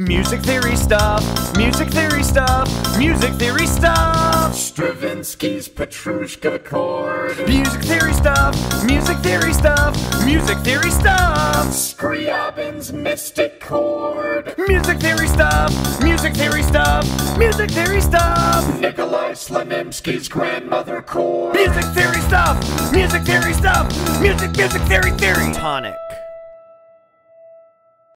Music theory stuff, music theory stuff, music theory stuff. Stravinsky's Petrushka chord. Music theory stuff, music theory stuff, music theory stuff. Scriabin's mystic chord. Music theory stuff, music theory stuff, music theory stuff. Nikolai Slonimsky's grandmother chord. Music theory stuff, music theory stuff, music, music theory theory. Tonic.